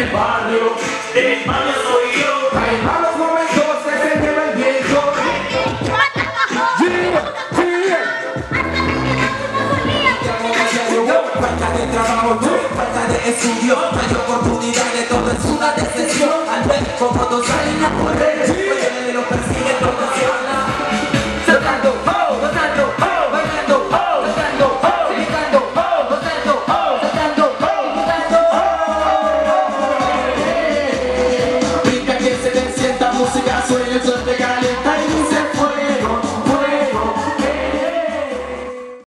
el barrio, de barrio soy yo. Hay malos momentos que se lleva el viento. Falta de trabajo, no, falta de estudio. No hay oportunidad de todo es una decepción Al ver cómo todos salen a correr pegar